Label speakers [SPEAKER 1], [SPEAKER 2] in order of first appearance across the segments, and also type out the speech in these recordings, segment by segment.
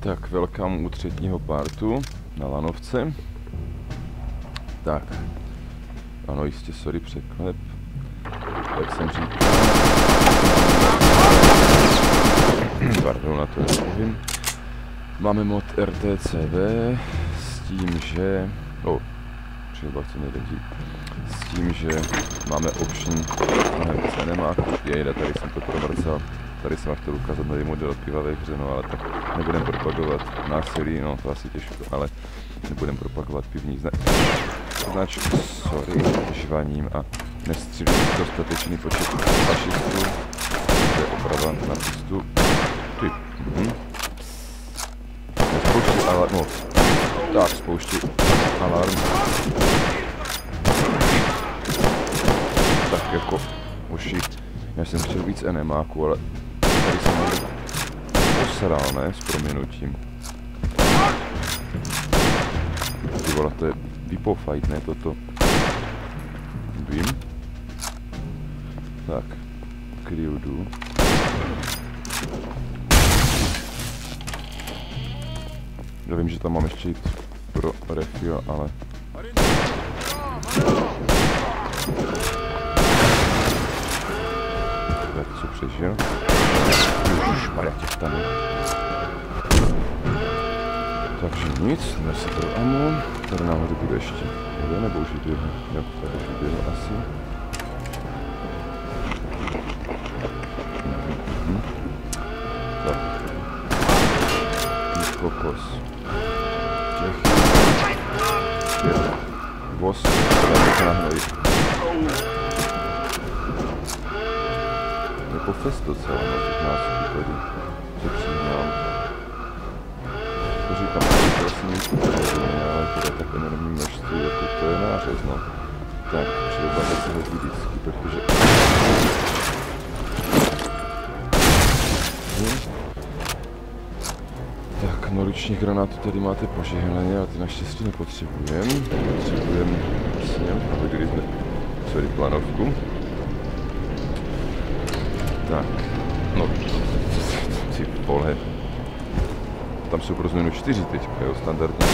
[SPEAKER 1] Tak, welcome u třetího partu na lanovce. Tak, ano, jistě, sorry, překlep. Jak jsem říkal. Pardon, na to nevím. Máme mod RTCV s tím, že... Oh, třeba chci nevědí. S tím, že máme option mnohem víc nemáku. Jejda, tady jsem to promrcal. Tady jsem vám chtěl ukázat nový model piva ve hře, no ale tak nebudem propagovat násilí, no to asi těžko, ale nebudem propagovat pivní zna značky, sorry, žvaním a nestřílím dostatečný počet fašistů. To je oprava na pistu. Ty, mhm. Spouští alarm, no, tak spouští alarm. Tak jako, uši, já jsem chtěl víc enemáku, ale posral, ne, s proměnutím. Ty vole, to je Pipo fight, ne toto. Vím. Tak, kryudu. Já vím, že tam mám ještě jít pro refio, ale... Tak co přežil? Ježišmarja, těch tam je. Takže nic, jdeme si pro ammo. Tady náhodou bude ještě jeden, nebo už jeden? Jo, tady už jde asi. Mhm. Tak. Kokos. Těch. Pět. Voz. Tady se. Jako fest docela, no, těch násobů tady. Se přiznám. To říkám, že prosím, ale teda tak enormní množství, jako to je nářez, no. Tak, třeba se hodí vždycky, protože... Hm? Tak, noruční granáty tady máte požehnaně, ale ty naštěstí nepotřebujeme. Potřebujeme vlastně, hodili jsme celý planovku. Tak, no, ty vole. Tam jsou pro změnu 4 teďka, jo, standardně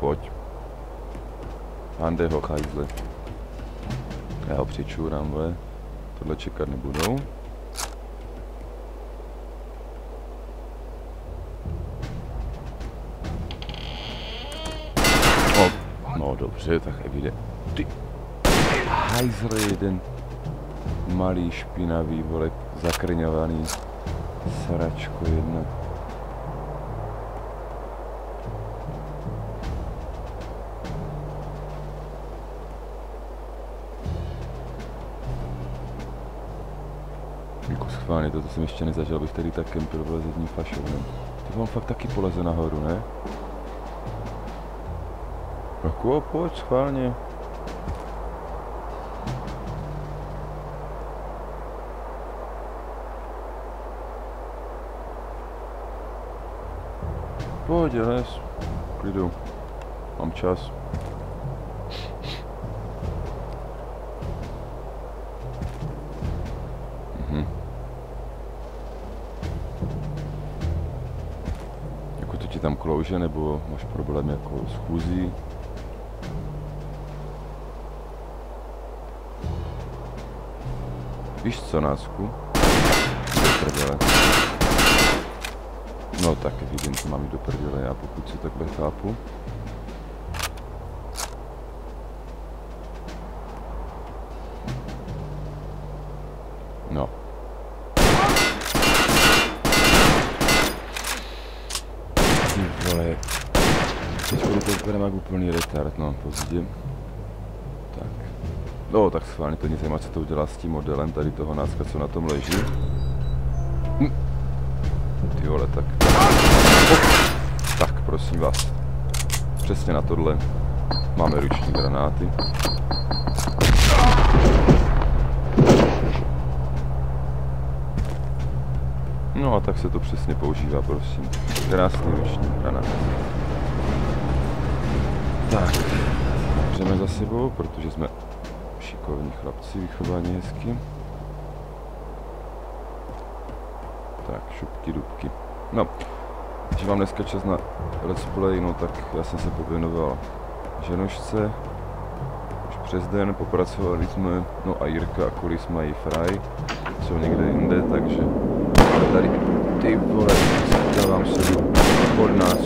[SPEAKER 1] pojď. Hande ho, hajzle. Já ho přičůrám, ve. Tohle čekat nebudou. O, no dobře, tak evident. Ty hajzle jeden malý špinavý, vole, zakrňovaný sračko jedna. Jako schválně, toto jsem ještě nezažil, abych tady tak kempil vole s jedním fašovnem. Ty on fakt taky poleze nahoru, ne? Jako pojď, schválně. Pojď, les. Klidu. Mám čas. Tam klouže, nebo máš problém jako s chůzí? Víš co, Násku? No tak evidentně mám jít do prdele, já pokud si takhle chápu. No. Ty vole. Teď to vypadá jak úplný retard, no, pozdě. Tak. No, tak schválně to nic zajímá, co to udělá s tím modelem tady toho nácka, co na tom leží. Hm. Ty vole, tak. Tak, prosím vás. Přesně na tohle máme ruční granáty. No a tak se to přesně používá, prosím. Krásný ruční granát. Tak, jdeme za sebou, protože jsme šikovní chlapci, vychovaní hezky. Tak, šupky, dubky. No, když mám dneska čas na let's play, no tak já jsem se pověnoval ženožce. Už přes den popracovali jsme, no a Jirka a Kulis mají fry, jsou někde jinde, takže tady ty vole, dávám se do pod nás,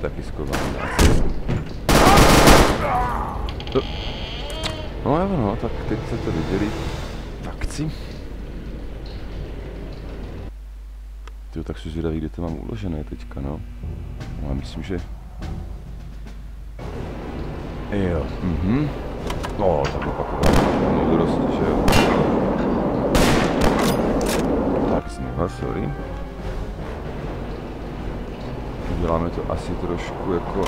[SPEAKER 1] ty vole. zvědavý, kde to mám uložené teďka, no. No, já myslím, že... Jo, mhm. No, tak opakovat moudrosti, že jo. Tak, znova, sorry. Uděláme to asi trošku jako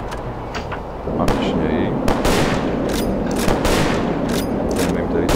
[SPEAKER 1] akčněji. Nevím, tady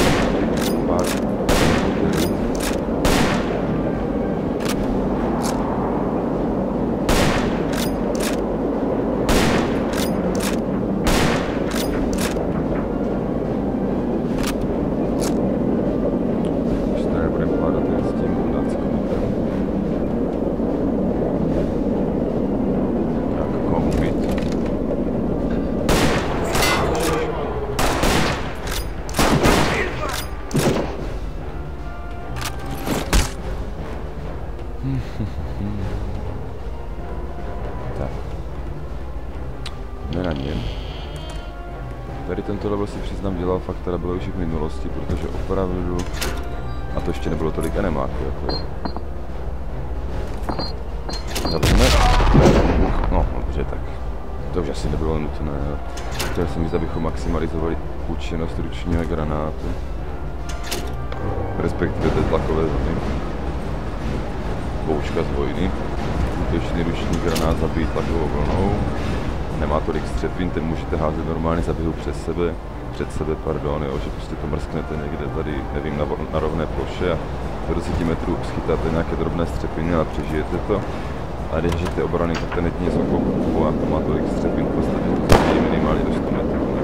[SPEAKER 1] teda bylo už v minulosti, protože opravdu, a to ještě nebylo tolik enemáků, jako Zavřeme. No, dobře, tak to už asi nebylo nutné. Chtěl jsem říct, abychom maximalizovali účinnost ručního granátu. Respektive té tlakové zóny. Boučka z vojny. Útočný ruční granát zabít tlakovou vlnou. Nemá tolik střepin, ten můžete házet normálně zaběhu přes sebe před sebe, pardon, jo, že prostě to mrsknete někde tady, nevím, na, na rovné ploše a do 10 metrů schytáte nějaké drobné střepiny a přežijete to. A když žijete obrany, tak ten jedině z a to má tolik střepin, v podstatě to minimálně do 100 metrů.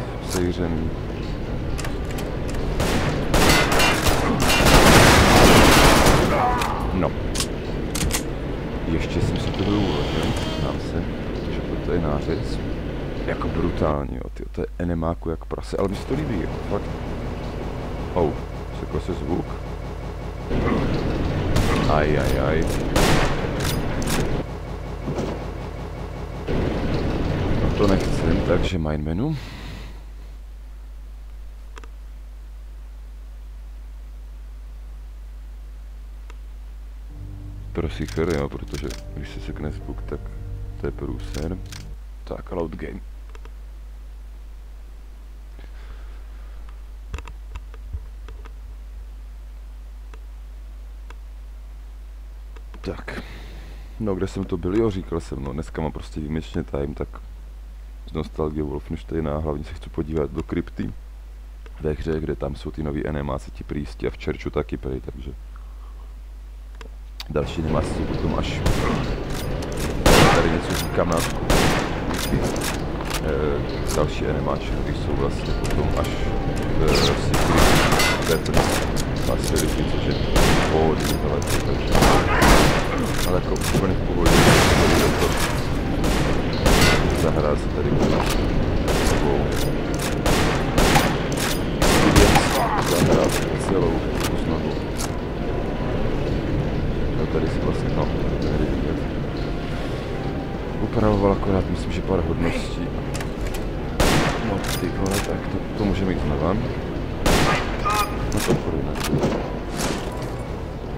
[SPEAKER 1] zase... Sejřený. Ještě jsem si to uložil, přiznám se, protože to je nářez. Jako brutální, jo, tyjo, to je enemáku jak prase, ale mi se to líbí, jako fakt. Oh, sekl se zvuk. Aj, aj, aj. No to nechcem, takže main menu. Seeker, jo, protože když se sekne zvuk, tak to je průser. Tak, load game. Tak. No, kde jsem to byl? Jo, říkal jsem, no, dneska mám prostě výjimečně time, tak z nostalgie Wolfensteina, hlavně se chci podívat do krypty ve hře, kde tam jsou ty nový NMAC ti prísti a v Churchu taky prej, takže další animace potom až tady něco říkám na e, další animáče, které jsou vlastně potom až v Secret Weapons Facility, což je pohodlný velký, takže ale jako úplně v pohodě, to zahrát se tady na sebou zahrát celou tu snahu. No tady si vlastně, no, tady vidět. Upravoval akorát, myslím, že pár hodností. No ty vole, tak to, to můžeme jít znova. No to půjde na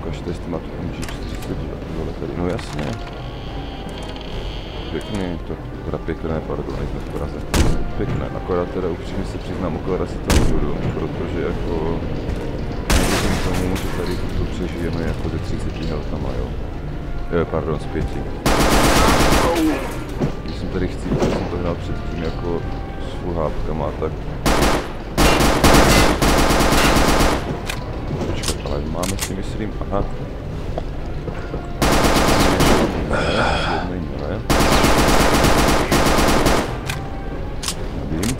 [SPEAKER 1] Ukažte, jestli má tu MG40 vole tady, no jasně. Pěkný, to teda pěkné, pardon, nejsme v Praze. Pěkné, akorát teda upřímně si přiznám, ukládat si to nebudu, protože jako věřím tomu, že tady to přežijeme jako ze 30 heltama, jo. Eh, pardon, z pěti. Když jsem tady chci, když jsem to hrál předtím jako s fuhápkama, tak Počkat, ale máme si myslím, aha. Jednej ne. Nevím.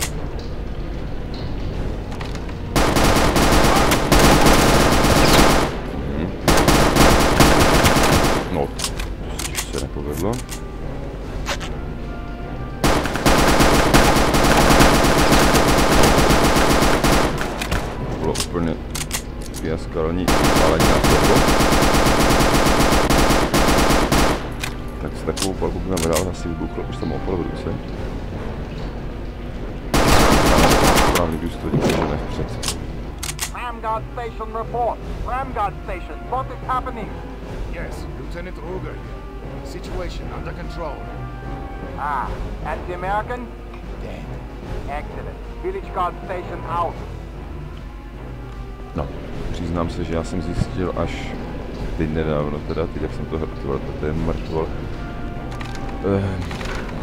[SPEAKER 1] Mhm. No, to se těžce nepovedlo. To bylo úplně fiaskalní pálení na toto. Tak s takovou palbou by nám rád asi vybuchlo, už jsem opal v ruce. Správný důstojník, že ne vpřed.
[SPEAKER 2] Ramgard Station report. Ramgard Station, what is happening?
[SPEAKER 3] Yes, Lieutenant Ruger here. Situation under control.
[SPEAKER 2] Ah, and the American?
[SPEAKER 3] Dead.
[SPEAKER 2] Excellent. Village Guard Station out.
[SPEAKER 1] No, přiznám se, že já jsem zjistil až teď nedávno, teda teď jak jsem to hratoval, to je mrtvol. Eh,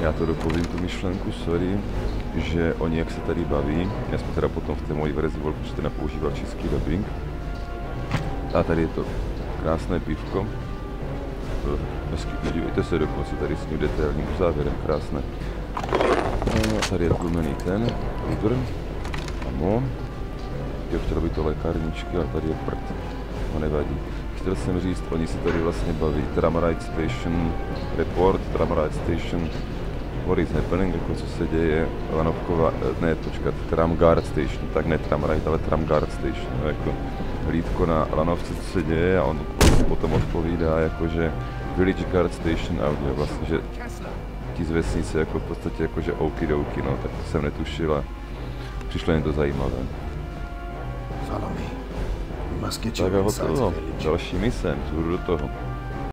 [SPEAKER 1] já to dopovím tu myšlenku, sorry, že oni jak se tady baví, já jsem teda potom v té mojí verzi Wolfensteina používal český dubbing. A tady je to krásné pivko. Hezky, podívejte se dokonce tady s tím detailním závěrem, krásné. No, tady je tlumený ten, Uber. Ano. Jo, chtělo by to lékárničky, ale tady je prd. No nevadí. Chtěl jsem říct, oni se tady vlastně baví. Tramride Station Report, Tramride Station What is happening, jako co se děje, Lanovkova, eh, ne, počkat, Tramguard Station, tak ne Tramride, ale Tramguard Station, no, jako hlídko na Lanovce, co se děje a on potom odpovídá, jakože Village Guard Station Audio, vlastně, že ti z vesnice jako v podstatě jakože okidoki, no, tak to jsem netušil a přišlo jen to zajímavé.
[SPEAKER 3] Follow me.
[SPEAKER 1] Tak a hotovo. Další mise, jdu do toho.